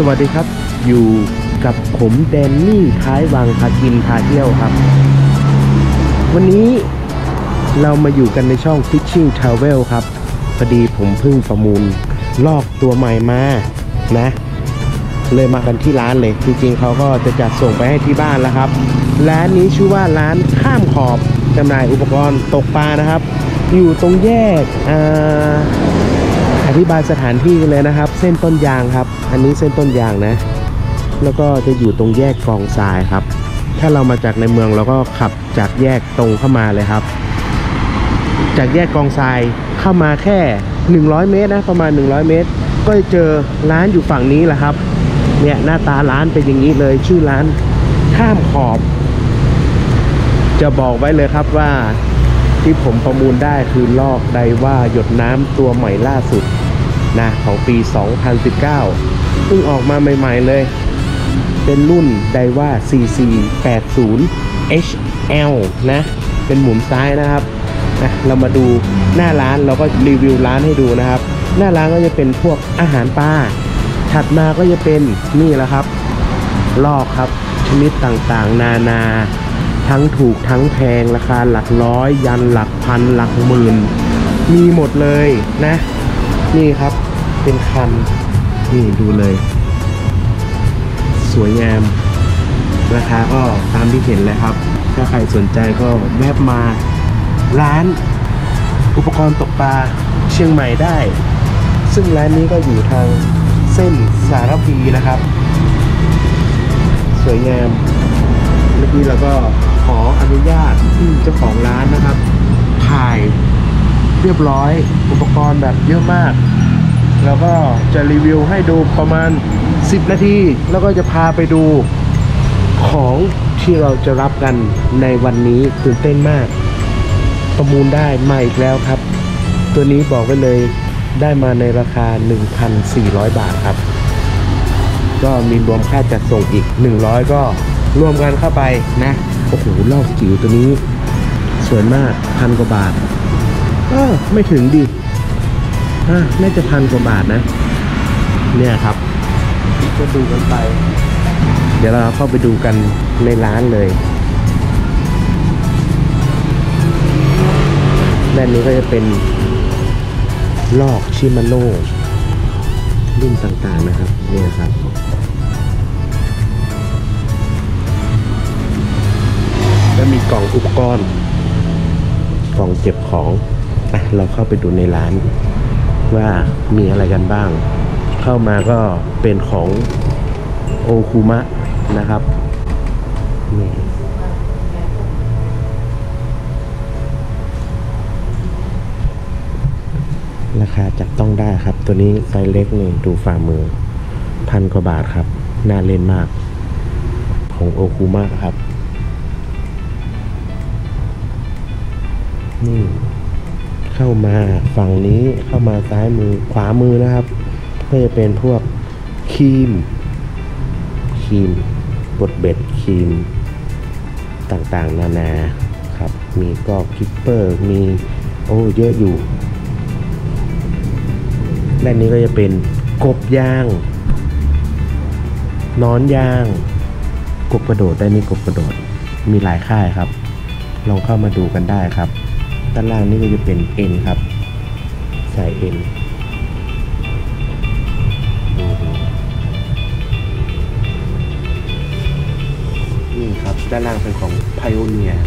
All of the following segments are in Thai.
สวัสดีครับ อยู่กับผมแดนนี่ท้ายวังพากินพาเที่ยวครับ วันนี้เรามาอยู่กันในช่อง Fishing Travel ครับพอดีผมเพิ่งประมูลลอกตัวใหม่มานะ เลยมากันที่ร้านเลย จริงๆเขาก็จะจัดส่งไปให้ที่บ้านแล้วครับ ร้านนี้ชื่อว่าร้านข้ามขอบจำหน่ายอุปกรณ์ตกปลานะครับ อยู่ตรงแยกอ่า อธิบายสถานที่กันเลยนะครับ เส้นต้นยางครับ อันนี้เส้นต้นยางนะ แล้วก็จะอยู่ตรงแยกกองทรายครับ ถ้าเรามาจากในเมืองเราก็ขับจากแยกตรงเข้ามาเลยครับ จากแยกกองทรายเข้ามาแค่ 100 เมตรนะประมาณ 100 เมตร ก็จะเจอร้านอยู่ฝั่งนี้แหละครับ เนี่ยหน้าตาร้านเป็นอย่างนี้เลยชื่อร้านข้ามขอบ จะบอกไว้เลยครับว่า ที่ผมประมูลได้คือลอกไดว่าหยดน้ำตัวใหม่ล่าสุดนะของปี 2019เพิ่งออกมาใหม่ ๆ เลย เป็นรุ่นไดว่า CC80 HL นะ เป็นหมุนซ้ายนะครับนะเรามาดูหน้าร้านเราก็รีวิวร้านให้ดูนะครับ หน้าร้านก็จะเป็นพวกอาหารปลาถัดมาก็จะเป็นนี่แหละครับ ลอกครับชนิดต่างๆ นานา ทั้งถูกทั้งแพงราคาหลักร้อย ยันหลักพันหลักหมื่น มีหมดเลยนะ นี่ครับเป็นคัน นี่ดูเลย สวยงาม ราคาก็ตามที่เห็นเลยครับ ถ้าใครสนใจก็แวบมาร้าน อุปกรณ์ตกปลาเชียงใหม่ได้ ซึ่งร้านนี้ก็อยู่ทางเส้นสารพีนะครับ สวยงามเมื่อกี้เราก็ ขออนุญาตที่เจ้าของร้านนะครับ ถ่ายเรียบร้อยอุปกรณ์แบบเยอะมาก แล้วก็จะรีวิวให้ดูประมาณ 10 นาที แล้วก็จะพาไปดูของที่เราจะรับกันในวันนี้ตื่นเต้นมาก ประมูลได้มาอีกแล้วครับ ตัวนี้บอกไว้เลยได้มาในราคา 1,400 บาทครับ ก็มีรวมค่าจัดส่งอีก 100 ก็รวมกันเข้าไปนะ โอ้โหลอกจิ๋วตัวนี้ สวยมากพันกว่าบาทเออไม่ถึงดิอ่าน่าจะพันกว่าบาทนะ เนี่ยครับ ก็ดูกันไป เดี๋ยวเราเข้าไปดูกันในร้านเลยด้านนี้ก็จะเป็นลอกชิมาโน่รุ่นต่างๆนะครับ นี่นะครับ มีกล่องอุปกรณ์ กล่องเก็บของอะเราเข้าไปดูในร้าน ว่ามีอะไรกันบ้าง เข้ามาก็เป็นของโอคุมะนะครับนี่ราคาจับต้องได้ครับ ตัวนี้ไซส์เล็กนี่ดูฝ่ามือพันกว่าบาทครับ น่าเล่นมาก ของโอคุมะครับ นี่เข้ามาฝั่งนี้เข้ามาซ้ายมือขวามือนะครับ ก็จะเป็นพวกครีมครีมบดเบ็ดครีมต่างๆ นานาครับ มีก็ gripper มีโอ้เยอะอยู่ด้านนี้ก็จะเป็นกบยางหนอนยาง กบกระโดดได้นี้กบกระโดดมีหลายค่ายครับ ลองเข้ามาดูกันได้ครับ ด้านล่างนี่ก็จะเป็นเอ็นครับสายเอ็นนี่ครับ ด้านล่างเป็นของ Pioneer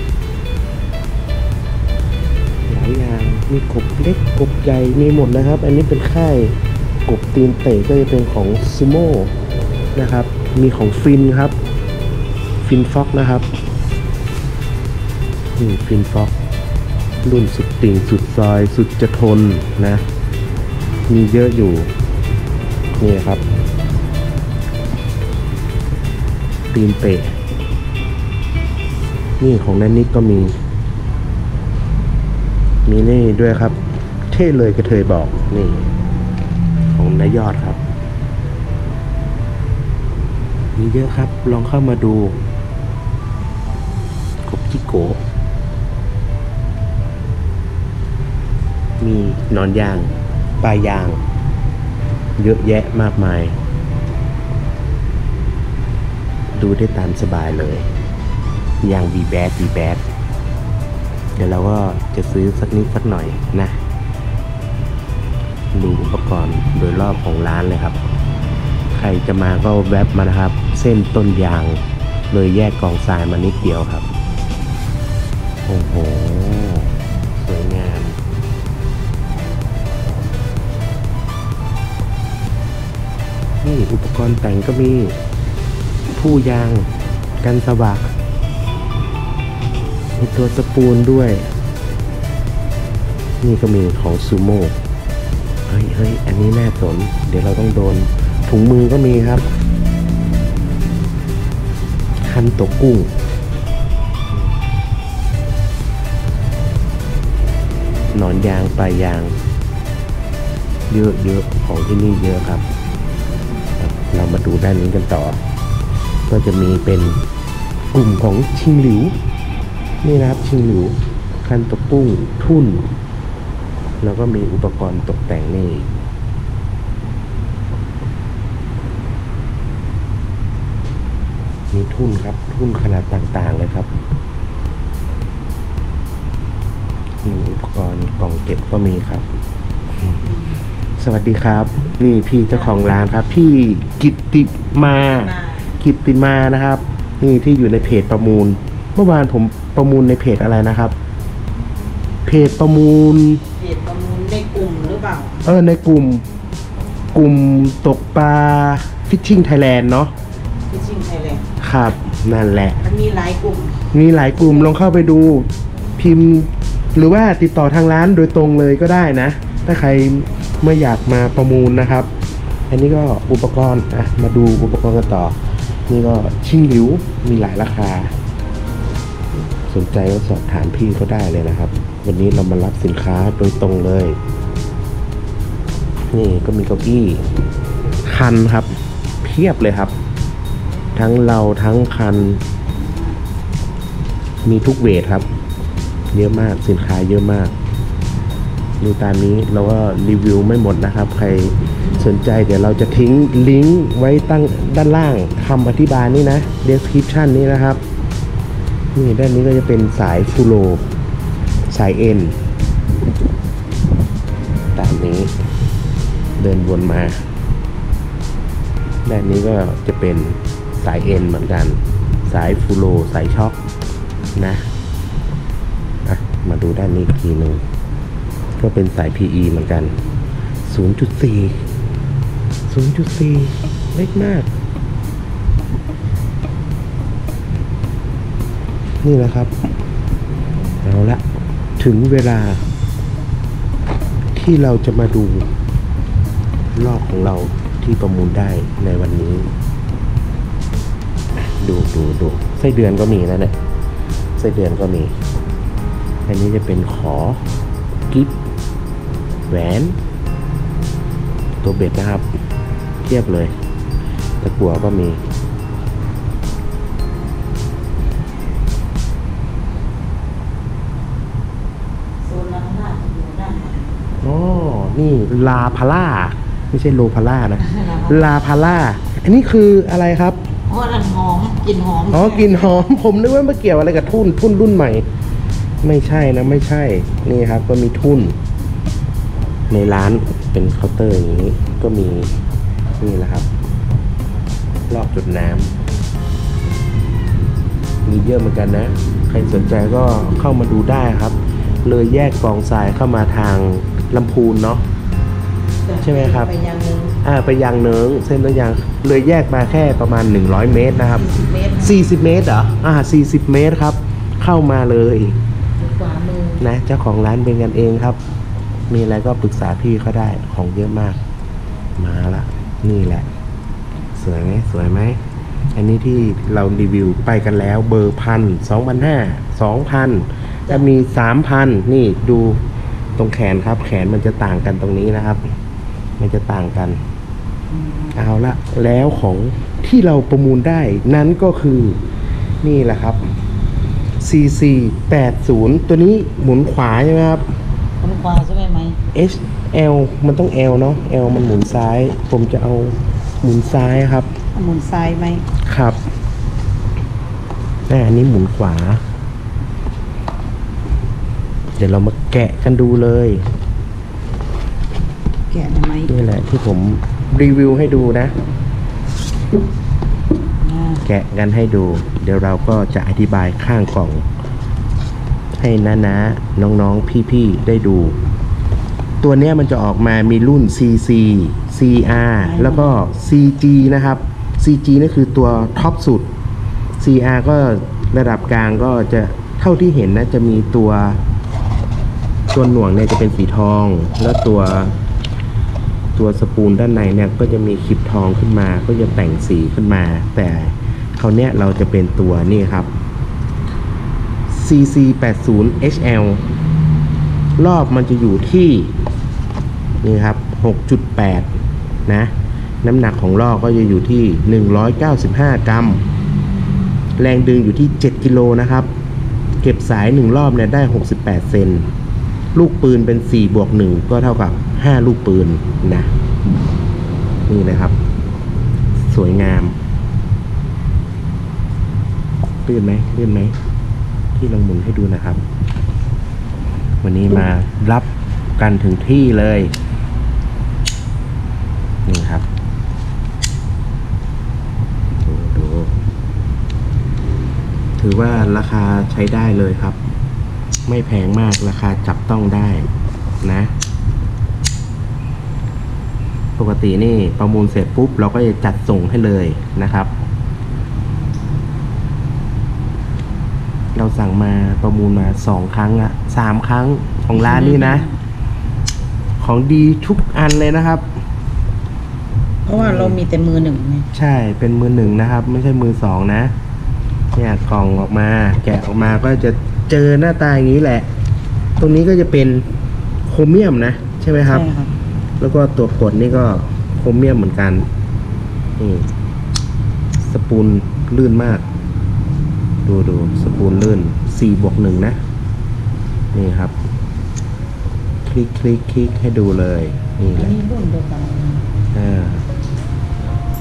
หลายอย่างมีกบเล็กกบใหญ่มีหมดนะครับ อันนี้เป็นค่ายกบตีนเตะก็จะเป็นของซูโม่นะครับ มีของฟินครับ Fin Frog นะครับนี่ Fin Frog รุ่นสุดติ่งสุดซอยสุดจะทนนะ มีเยอะอยู่ นี่ครับตีนเป็ดนี่ของนันนิกก็มี มีนี่ด้วยครับ เท่เลยกระเทยบอกนี่ ของนายยอดครับ มีเยอะครับลองเข้ามาดูกบจิโกะ มีนอนยางปลายาง เยอะแยะมากมาย ดูได้ตามสบายเลยอย่างบีแบดบีแบดเดี๋ยวเราก็จะซื้อสักนิดสักหน่อยนะ ดูอุปกรณ์โดยรอบของร้านเลยครับ ใครจะมาก็แวบมานะครับ เส้นต้นยาง เลยแยกกองทรายมานิดเดียวครับ โอ้โห นี่อุปกรณ์แต่งก็มีผู้ยางกันสวักมีตัวสปูนด้วย นี่ก็มีของซูโม่เฮ้ยเฮ้ยอันนี้น่าสน เดี๋ยวเราต้องโดน ถุงมือก็มีครับ คันตกกุ้งหนอนยางปลายยาง เยอะเยอะของที่นี่เยอะครับ เรามาดูด้านนี้กันต่อ ก็จะมีเป็นกลุ่มของชิงหลิวนี่นะครับชิงหลิวคันตกกุ้งทุ่น แล้วก็มีอุปกรณ์ตกแต่งนี่มีทุ่นครับ ทุ่นขนาดต่างๆเลยครับมีอุปกรณ์กล่องเก็บก็มีครับ สวัสดีครับ นี่พี่เจ้าของร้านครับ พี่กิตติมา กิตติมานะครับ นี่ที่อยู่ในเพจประมูล เมื่อวานผมประมูลในเพจอะไรนะครับ เพจประมูล เพจประมูลในกลุ่มหรือเปล่า เออในกลุ่ม กลุ่มตกปลา Fishing Thailand เนาะ Fishing Thailand ครับ นั่นแหละ มันมีหลายกลุ่ม มีหลายกลุ่มลองเข้าไปดู พิมพ์ หรือว่าติดต่อทางร้านโดยตรงเลยก็ได้นะ ถ้าใคร ไม่อยากมาประมูลนะครับ อันนี้ก็อุปกรณ์อะมาดูอุปกรณ์กันต่อ นี่ก็ชิงหลิวมีหลายราคา สนใจก็สอบถามพี่เขาได้เลยนะครับ วันนี้เรามารับสินค้าโดยตรงเลย นี่ก็มีเก้าอี้คันครับ เพียบเลยครับ ทั้งเราทั้งคัน มีทุกเวทครับ เยอะมากสินค้าเยอะมาก ดูตามนี้เราก็รีวิวไม่หมดนะครับ ใครสนใจเดี๋ยวเราจะทิ้งลิงก์ไว้ตั้งด้านล่างคำอธิบายนี่นะ description นี้นะครับ นี่ด้านนี้ก็จะเป็นสายฟูโลสายเอ็นตามนี้ เดินวนมาด้านนี้ก็จะเป็นสายเอ็นเหมือนกัน สายฟูโลสายช็อคนะะมาดูด้านนี้อีกทีหนึ่ง ก็เป็นสาย PE เหมือนกัน 0.4 0.4 เล็กมาก นี่แหละครับ เอาละ ถึงเวลา ที่เราจะมาดูรอบของเราที่ประมูลได้ในวันนี้ ดูดูดูไส้เดือนก็มีนะเนี่ยไส้เดือนก็มี อันนี้จะเป็นขอ แหวน ตัวเบ็ดนะครับ เทียบเลย ตะกัวก็มีโซนนั้นน่าจะอยู่ด้านหลังอ๋อ นี่ลาพาร่า ไม่ใช่โลพาร่านะ ลาพาร่า อันนี้คืออะไรครับเพราะมันหอมกลิ่นหอม อ๋อกลิ่นหอม ผมนึกว่ามาเกี่ยวอะไรกับทุ่น ทุ่นรุ่นใหม่ ไม่ใช่นะ ไม่ใช่ นี่ครับ ก็มีทุ่น ในร้านเป็นเคาน์เตอร์อย่างนี้ ก็มีนี่แหละครับ รอบจุดน้ำมีเยอะเหมือนกันนะ ใครสนใจก็เข้ามาดูได้ครับ เลยแยกกองทรายเข้ามาทางลำพูนเนาะใช่ไหมครับไปยังหนึ่งอ่าไปยางเนิงเส้นต้นยางเลยแยกมาแค่ประมาณ 100 เมตรนะครับสิบเมตร40 เมตรเหรออ่า 40 เมตรครับ เข้ามาเลยขวามือนะเจ้าของร้านเป็นกันเองครับ มีอะไรก็ปรึกษาพี่เขาได้ของเยอะมาก มาละนี่แหละ สวยไหมสวยไหมอันนี้ที่เรารีวิวไปกันแล้ว เบอร์พันสองพันห้าสองพันจะมีสามพันนี่ดูตรงแขนครับ แขนมันจะต่างกันตรงนี้นะครับ มันจะต่างกัน เอาละแล้วของที่เราประมูลได้นั้นก็คือนี่แหละครับ CC 80 ตัวนี้หมุนขวาใช่ไหมครับ คนขวาใช่ไหมไหม H L มันต้อง L เนาะ L มันหมุนซ้าย ผมจะเอาหมุนซ้ายครับ หมุนซ้ายไหมครับแม่อันนี้หมุนขวา เดี๋ยวเรามาแกะกันดูเลย แกะได้ไหมนี่แหละที่ผมรีวิวให้ดูนะ อ่าแกะกันให้ดู เดี๋ยวเราก็จะอธิบายข้างกล่อง ให้น้านะน้องๆ พี่ๆ ได้ดู ตัวเนี้ยมันจะออกมามีรุ่น CC CR แล้วก็ CG นะครับ CG นั่นคือตัวท็อปสุด CR ก็ระดับกลางก็จะเท่าที่เห็นนะจะมีตัวตัวหน่วงเนี่ยจะเป็นสีทอง แล้วตัวตัวสปูลด้านในเนี่ยก็จะมีคลิปทองขึ้นมา ก็จะแต่งสีขึ้นมา แต่คราวเนี้ยเราจะเป็นตัวนี่ครับ CC 8 0 HL รอบมันจะอยู่ที่ นี่ครับ 6.8 นะ น้ำหนักของลอกก็จะอยู่ที่ 195 กรัม แรงดึงอยู่ที่ 7 กิโลนะครับ เก็บสาย 1 รอบเนี่ยได้ 68 เซน ลูกปืนเป็น 4 บวก 1 ก็เท่ากับ 5 ลูกปืนนะ นี่นะครับ สวยงามลื่นไหมลื่นไหม ที่ลองหมุนให้ดูนะครับ วันนี้มารับกันถึงที่เลยนี่ครับดูดูถือว่าราคาใช้ได้เลยครับ ไม่แพงมากราคาจับต้องได้นะ ปกตินี่ประมูลเสร็จปุ๊บ เราก็จะจัดส่งให้เลยนะครับ เราสั่งมาประมูลมาสองครั้งอะสามครั้งของร้านนี้นะ ของดีทุกอันเลยนะครับ เพราะว่าเรามีแต่มือหนึ่งไงใช่เป็นมือหนึ่งนะครับ ไม่ใช่มือสองนะเนี่ยกล่องออกมา แกะออกมาก็จะเจอหน้าตาอย่างนี้แหละ ตรงนี้ก็จะเป็นโครเมียมนะ ใช่ไหมครับ ใช่ครับแล้วก็ตัวกดนี่ก็โครเมียมเหมือนกันนี่สปูลลื่นมาก ดูดูสปูลลื่นสี่บวกหนึ่งนะ นี่ครับ คลิกคลิกคลิกให้ดูเลย นี่อัแหนละนี้รุ่นเดียวกันอ่า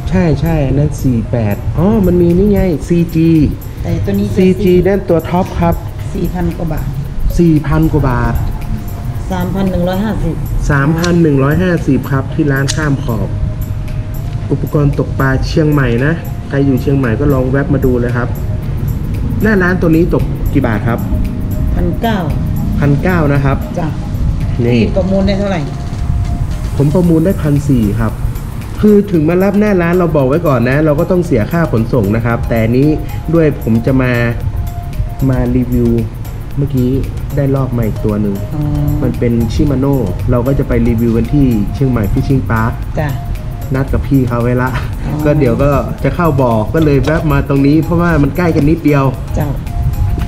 ใช่ใช่อันนั้นสี่แปดอ๋อมันมีนี่ไง CG แต่ตัวนี้ CG นั่นตัวท็อปครับสี่พันกว่าบาทสี่พันกว่าบาทสามพันหนึ่งร้อยห้าสิบ3,150 ครับที่ร้านข้ามขอบ อุปกรณ์ตกปลาเชียงใหม่นะ ใครอยู่เชียงใหม่ก็ลองแวบมาดูเลยครับ หน้าร้านตัวนี้ตกกี่บาทครับพันเก้าพันเก้านะครับจ้ะนี่พี่ประมูลได้เท่าไหร่ ผมประมูลได้พันสี่ครับ คือถึงมารับหน้าร้านเราบอกไว้ก่อนนะ เราก็ต้องเสียค่าขนส่งนะครับ แต่อันนี้ด้วยผมจะมามารีวิวเมื่อกี้ได้ลอกมาอีกตัวหนึ่งอ๋อมันเป็นชิมาโน่เราก็จะไปรีวิวกันที่เชียงใหม่ฟิชชิงพาร์คจ้ะ นัดกับพี่เขาไว้ละอ๋อก็เดี๋ยวก็จะเข้าบ่อก็เลยแวบมาตรงนี้ เพราะว่ามันใกล้กันนิดเดียวเจ้า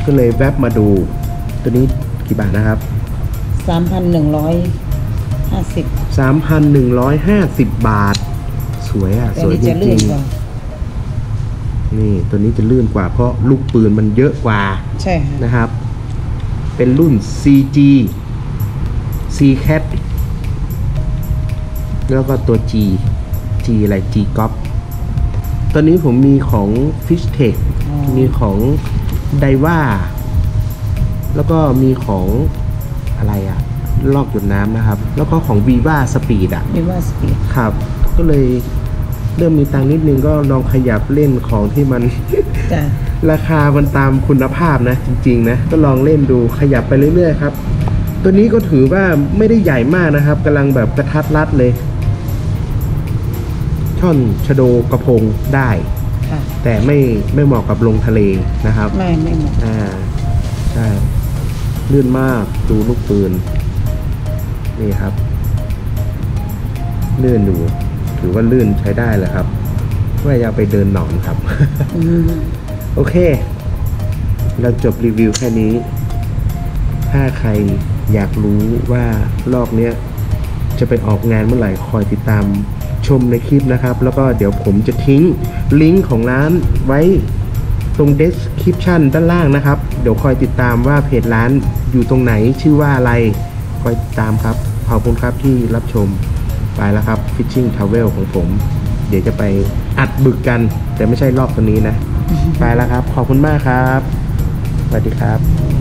ก็เลยแวบมาดู ตัวนี้กี่บาทนะครับ สามพันหนึ่งร้อยห้าสิบ3,150 บาท สวยอะ แต่สวยนี้จจะริลื่นงกว่า ๆนี่ ตัวนี้จะลื่นกว่าเพราะลูกปืนมันเยอะกว่า ใช่ค่ะนะครับ เป็นรุ่น CG C Cat แล้วก็ตัว G G อะไร G ก๊อปตอนนี้ผมมีของ Fish Tech อ๋อมีของไดว่าแล้วก็มีของอะไรอะลอกหยดน้ำนะครับ แล้วก็ของ Viva Speed อะมีว่าสปีดครับ ก็เลยเริ่มมีตังค์นิดนึงก็ลองขยับเล่นของที่มันจ้ะราคามันตามคุณภาพนะ จริง ๆ นะ ก็ลองเล่นดูขยับไปเรื่อย ๆ ครับ ตัวนี้ก็ถือว่าไม่ได้ใหญ่มากนะครับกำลังแบบกระทัดรัดเลย ช่อนชะโดกระพงได้ ค่ะแต่ไม่ไม่เหมาะกับลงทะเลนะครับ ไม่ไม่เหมาะอ่าใช่ลื่นมากดูลูกปืน นี่ครับลื่นอยู่ถือว่าลื่นใช้ได้แหละครับว่าอย่าไปเดินหนอนครับ อืมโอเค เราจบรีวิวแค่นี้ ถ้าใครอยากรู้ว่าลอกเนี้ยจะไปออกงานเมื่อไหร่คอยติดตาม ชมในคลิปนะครับ แล้วก็เดี๋ยวผมจะทิ้งลิงก์ของร้านไว้ตรง description ด้านล่างนะครับ เดี๋ยวคอยติดตามว่าเพจร้านอยู่ตรงไหนชื่อว่าอะไร คอยติดตามครับ ขอบคุณครับที่รับชม ไปแล้วครับ Fishing Travel ของผม เดี๋ยวจะไปอัดบึกกัน แต่ไม่ใช่รอบตัวนี้นะ ไปแล้วครับ ขอบคุณมากครับ สวัสดีครับ